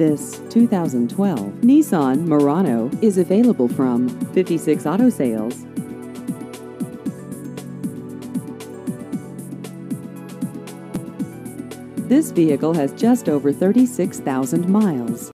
This 2012 Nissan Murano is available from 56 Auto Sales. This vehicle has just over 36,000 miles.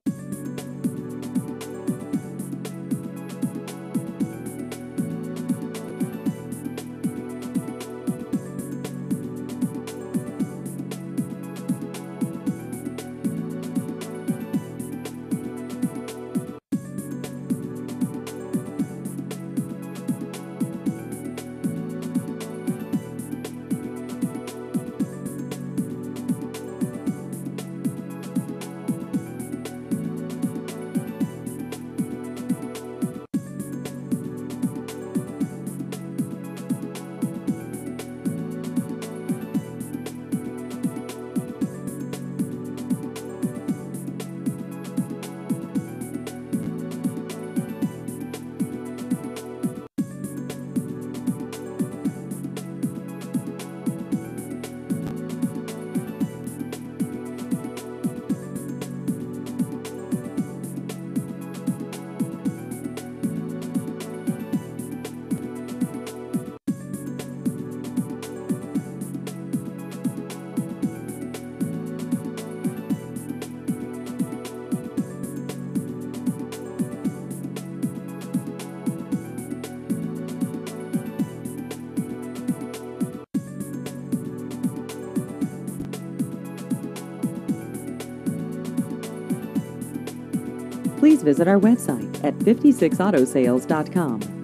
Please visit our website at 56autosales.com.